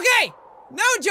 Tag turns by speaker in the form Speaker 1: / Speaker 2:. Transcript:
Speaker 1: Okay, no joke.